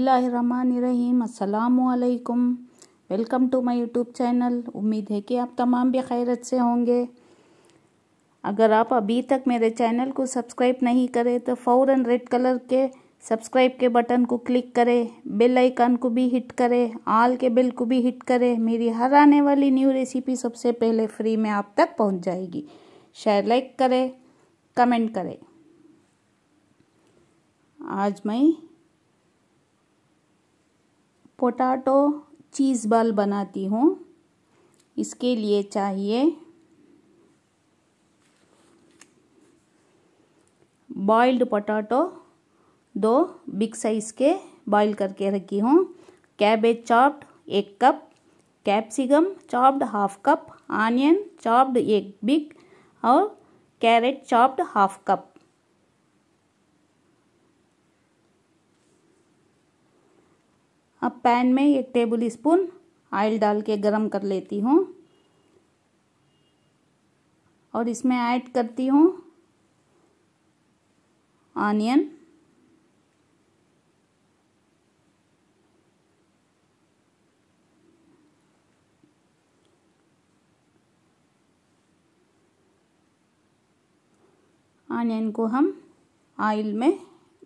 अस्सलामुअलैकुम। Welcome to my YouTube channel. उम्मीद है कि आप तमाम भी खैरत से होंगे। अगर आप अभी तक मेरे चैनल को सब्सक्राइब नहीं करें तो फ़ौरन रेड कलर के सब्सक्राइब के बटन को क्लिक करें, बेल आइकन को भी हिट करें, आल के बेल को भी हिट करें। मेरी हर आने वाली न्यू रेसिपी सबसे पहले फ्री में आप तक पहुँच जाएगी। शेयर, लाइक करें, कमेंट करें। आज मैं पोटैटो चीज़ बॉल बनाती हूँ। इसके लिए चाहिए बॉइल्ड पोटैटो, दो बिग साइज़ के बॉईल करके रखी हूँ। कैबेज चॉप्ड एक cup, capsicum chopped half cup onion chopped एक बिग और कैरेट चॉप्ड हाफ़ कप। अब पैन में एक टेबल स्पून ऑयल डाल के गरम कर लेती हूँ। और इसमें ऐड करती हूँ ऑनियन। ऑनियन को हम ऑयल में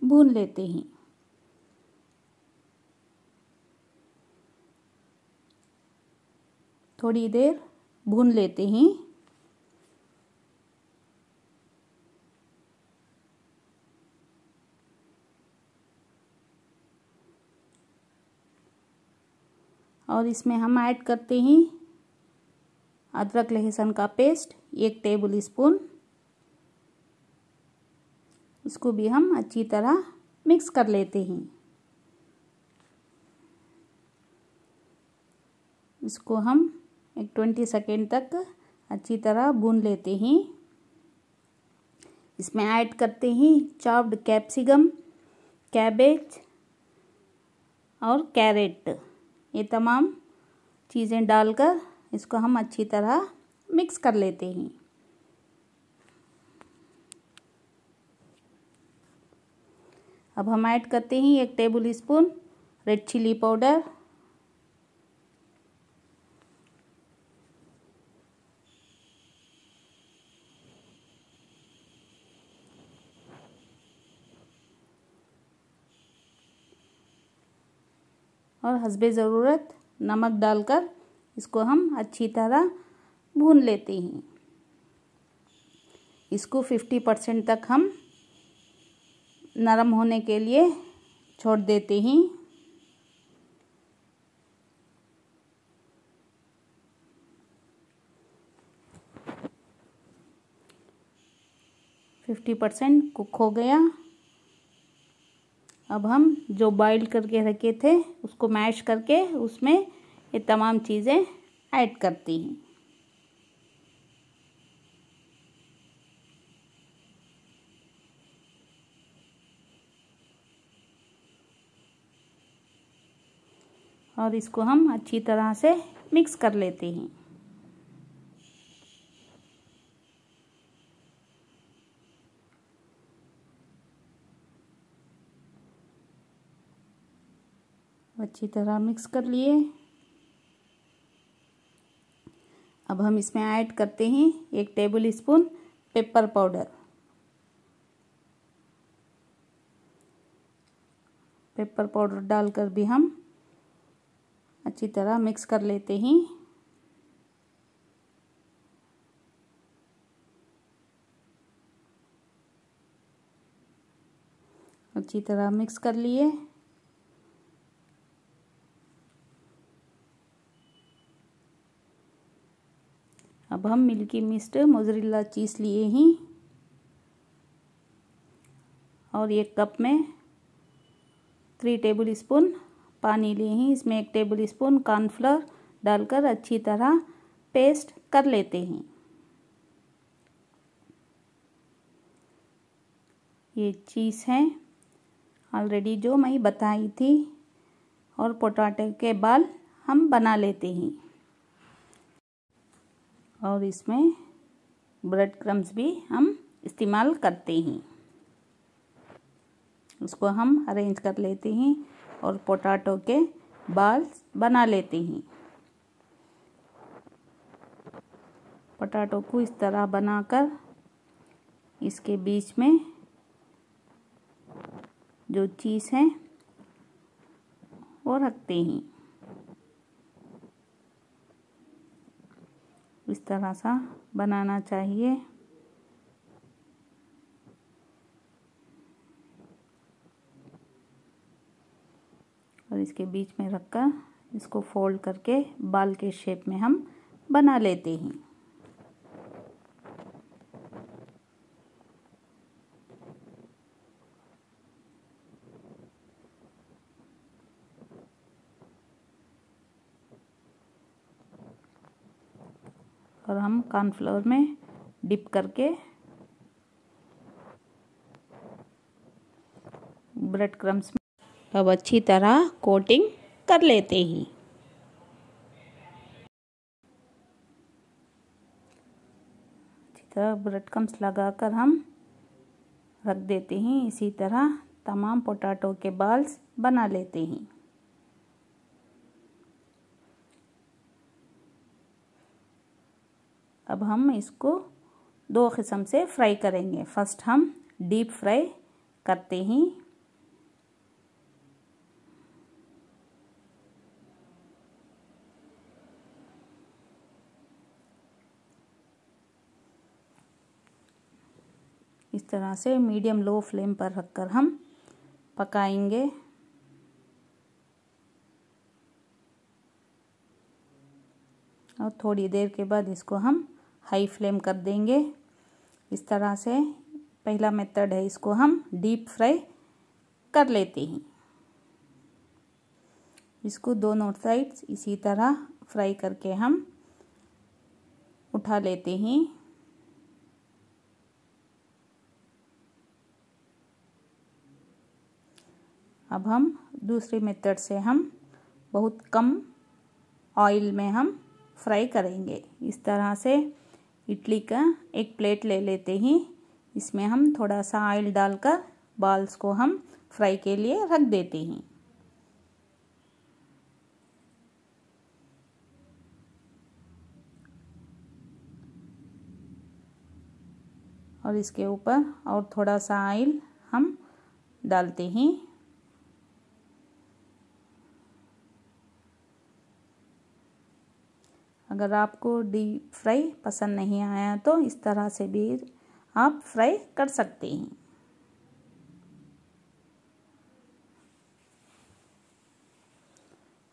भून लेते हैं। थोड़ी देर भून लेते हैं। और इसमें हम ऐड करते हैं अदरक लहसुन का पेस्ट, एक टेबल स्पून। उसको भी हम अच्छी तरह मिक्स कर लेते हैं। इसको हम एक ट्वेंटी सेकेंड तक अच्छी तरह भून लेते हैं। इसमें ऐड करते हैं चॉप्ड कैप्सिकम, कैबेज और कैरेट। ये तमाम चीज़ें डालकर इसको हम अच्छी तरह मिक्स कर लेते हैं। अब हम ऐड करते हैं एक tablespoon red chilli powder. और हसबे ज़रूरत नमक डालकर इसको हम अच्छी तरह भून लेते हैं। इसको 50 परसेंट तक हम नरम होने के लिए छोड़ देते हैं। फिफ्टी परसेंट कुक हो गया। अब हम जो बॉईल करके रखे थे, उसको मैश करके उसमें ये तमाम चीज़ें ऐड करती हैं। और इसको हम अच्छी तरह से मिक्स कर लेते हैं। अच्छी तरह मिक्स कर लिए। अब हम इसमें ऐड करते हैं एक tablespoon pepper powder. Pepper powder डालकर भी हम अच्छी तरह मिक्स कर लेते हैं। अच्छी तरह मिक्स कर लिए। अब हम मिल्की मिस्ट मोजरेला चीज़ लिए हैं। और एक कप में थ्री टेबल स्पून पानी लिए हैं। इसमें एक टेबल स्पून कॉर्नफ्लोर डालकर अच्छी तरह पेस्ट कर लेते हैं। ये चीज़ है। ऑलरेडी जो मैं बताई थी। और पोटैटो के बाल हम बना लेते हैं। और इसमें ब्रेड क्रम्स भी हम इस्तेमाल करते हैं। उसको हम अरेंज कर लेते हैं और पोटाटो के बाल्स बना लेते हैं। पोटाटो को इस तरह बनाकर इसके बीच में जो चीज़ है, वो रखते हैं इस तरह सा बनाना चाहिए। और इसके बीच में रखकर इसको फोल्ड करके बाल के शेप में हम बना लेते हैं। और हम कॉर्नफ्लोर में डिप करके ब्रेड क्रम्स में अब अच्छी तरह कोटिंग कर लेते हैं। अच्छी तरह ब्रेड क्रम्स लगाकर हम रख देते हैं। इसी तरह तमाम पोटैटो के बाल्स बना लेते हैं। अब हम इसको दो किस्म से फ्राई करेंगे। फ़र्स्ट हम डीप फ्राई करते हैं। इस तरह से मीडियम लो फ्लेम पर रखकर हम पकाएँगे। और थोड़ी देर के बाद इसको हम हाई फ्लेम कर देंगे। इस तरह से पहला मेथड है, इसको हम डीप फ्राई कर लेते हैं। इसको दोनों साइड्स इसी तरह फ्राई करके हम उठा लेते हैं। अब हम दूसरे मेथड से हम बहुत कम ऑयल में हम फ्राई करेंगे। इस तरह से इडली का एक प्लेट ले लेते हैं। इसमें हम थोड़ा सा ऑयल डालकर बाल्स को हम फ्राई के लिए रख देते हैं। और इसके ऊपर और थोड़ा सा ऑयल हम डालते हैं। अगर आपको डीप फ्राई पसंद नहीं आया तो इस तरह से भी आप फ्राई कर सकते हैं।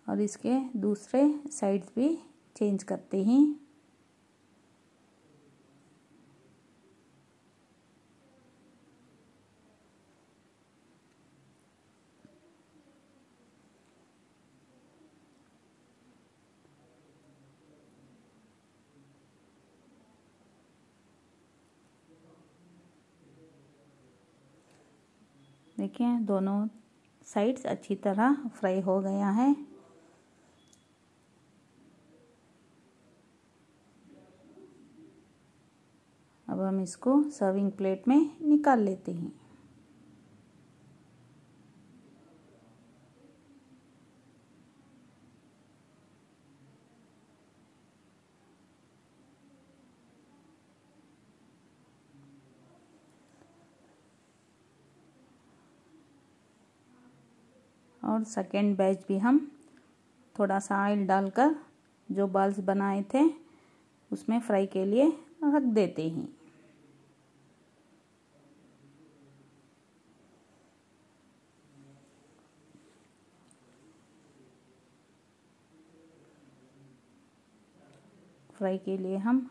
और इसके दूसरे साइड्स भी चेंज करते हैं। देखिए, दोनों साइड्स अच्छी तरह फ्राई हो गया है। अब हम इसको सर्विंग प्लेट में निकाल लेते हैं। और सेकेंड बैच भी हम थोड़ा सा ऑयल डालकर जो बॉल्स बनाए थे, उसमें फ्राई के लिए रख देते हैं। फ्राई के लिए हम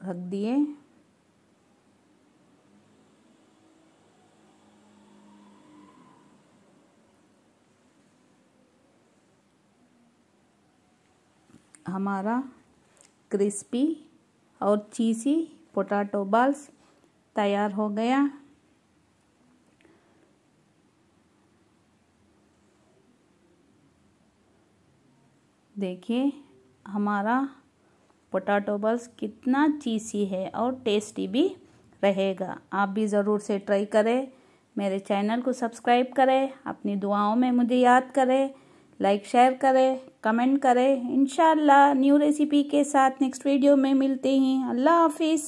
रख दिए। हमारा क्रिस्पी और चीज़ी पोटैटो बॉल्स तैयार हो गया। देखिए, हमारा पोटैटो बॉल्स कितना चीज़ी है और टेस्टी भी रहेगा। आप भी ज़रूर से ट्राई करें, मेरे चैनल को सब्सक्राइब करें, अपनी दुआओं में मुझे याद करें। लाइक शेयर करें कमेंट करें. इनशाला न्यू रेसिपी के साथ नेक्स्ट वीडियो में मिलते हैं. अल्लाह हाफिज़.